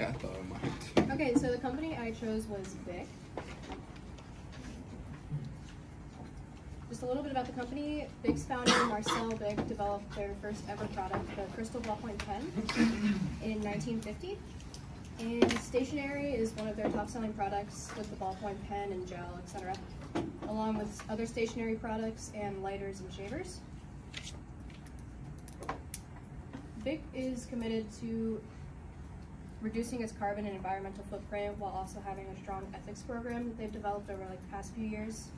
Yeah, I thought I might. Okay, so the company I chose was Bic. Just a little bit about the company. Bic's founder, Marcel Bic, developed their first ever product, the Cristal Ballpoint Pen, in 1950. And stationery is one of their top selling products with the ballpoint pen and gel, etc., along with other stationery products and lighters and shavers. Bic is committed to reducing its carbon and environmental footprint while also having a strong ethics program that they've developed over like the past few years.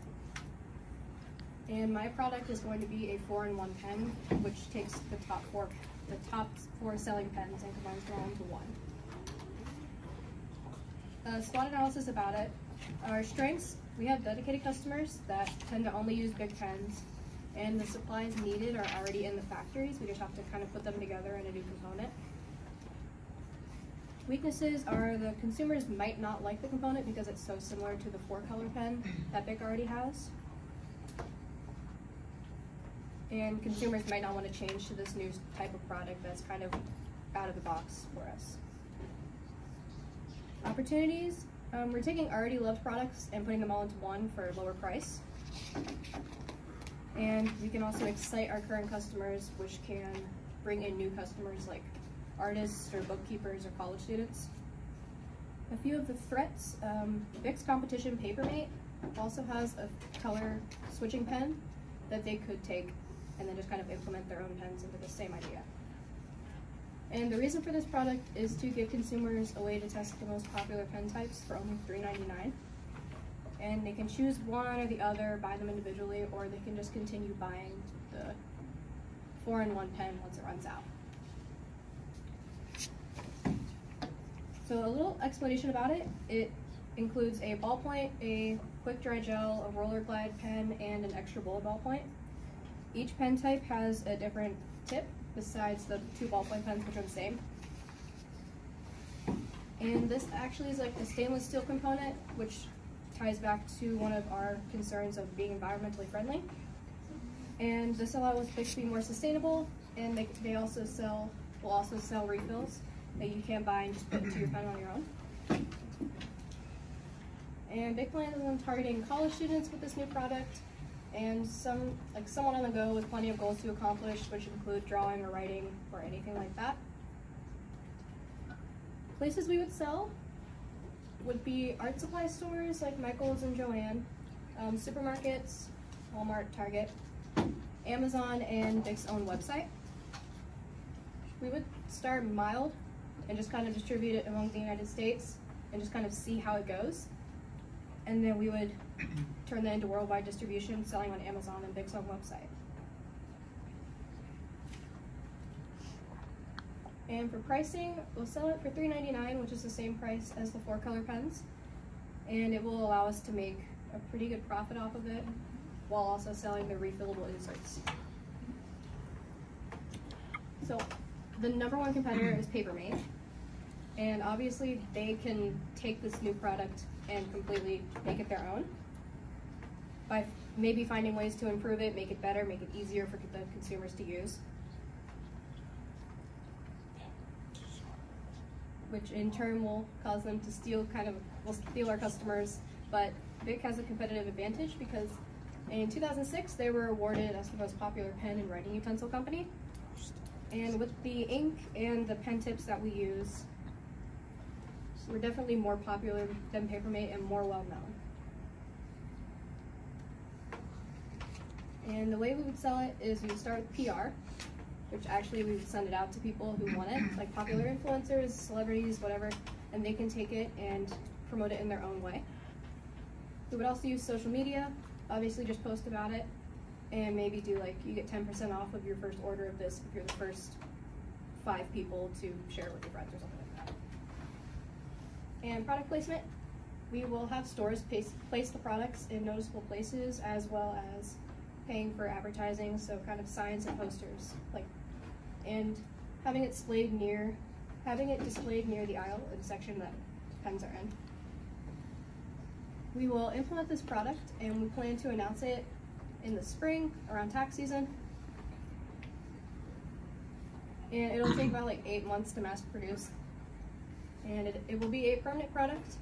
And my product is going to be a four-in-one pen, which takes the top four, the top four selling pens and combines them all into one. A SWOT analysis about it. Our strengths, we have dedicated customers that tend to only use Bic pens, and the supplies needed are already in the factories. We just have to kind of put them together in a new component. Weaknesses are the consumers might not like the component because it's so similar to the four color pen that Bic already has. And consumers might not want to change to this new type of product that's kind of out of the box for us. Opportunities, um, we're taking already loved products and putting them all into one for a lower price. And we can also excite our current customers, which can bring in new customers like artists or bookkeepers or college students. A few of the threats, um, competition Papermate also has a color switching pen that they could take and then just kind of implement their own pens into the same idea. And the reason for this product is to give consumers a way to test the most popular pen types for only $3.99. And they can choose one or the other, buy them individually, or they can just continue buying the four-in-one pen once it runs out. So a little explanation about it. It includes a ballpoint, a quick dry gel, a roller glide pen, and an extra bullet ballpoint. Each pen type has a different tip besides the two ballpoint pens which are the same. And this actually is like a stainless steel component which ties back to one of our concerns of being environmentally friendly. And this allows Bic to be more sustainable and they, they also sell, will also sell refills that you can buy and just put into your pen on your own. And Bic plans on targeting college students with this new product and some like someone on the go with plenty of goals to accomplish, which include drawing or writing or anything like that. Places we would sell would be art supply stores like Michael's and Joann, um, supermarkets, Walmart, Target, Amazon, and Bic's own website. We would start mild and just kind of distribute it among the United States and just kind of see how it goes. And then we would turn that into worldwide distribution, selling on Amazon and Bic's own website. And for pricing, we'll sell it for $3.99, which is the same price as the four color pens. And it will allow us to make a pretty good profit off of it while also selling the refillable inserts. So the number one competitor is Papermate. And obviously they can take this new product and completely make it their own by maybe finding ways to improve it, make it better, make it easier for the consumers to use. Which in turn will cause them to steal kind of, will steal our customers. But Bic has a competitive advantage because in 2006 they were awarded as the most popular pen and writing utensil company. And with the ink and the pen tips that we use, we're definitely more popular than Papermate and more well known. And the way we would sell it is we would start with PR, which actually we would send it out to people who want it, like popular influencers, celebrities, whatever, and they can take it and promote it in their own way. We would also use social media, obviously just post about it, and maybe do like, you get 10% off of your first order of this if you're the first five people to share it with your friends or something. And product placement, we will have stores place, place the products in noticeable places as well as paying for advertising, so kind of signs and posters, like, and having it displayed near, having it displayed near the aisle, in the section that pens are in. We will implement this product and we plan to announce it in the spring around tax season. And it'll take about like eight months to mass produce. And it, it will be a permanent product.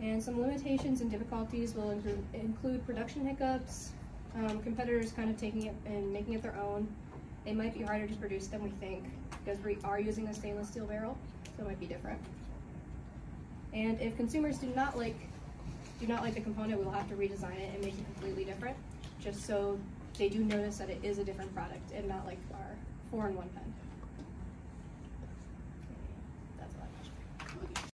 And some limitations and difficulties will include, include production hiccups, um, competitors kind of taking it and making it their own. It might be harder to produce than we think because we are using a stainless steel barrel, so it might be different. And if consumers do not like do not like the component, we will have to redesign it and make it completely different, just so they do notice that it is a different product and not like our four-in-one pen.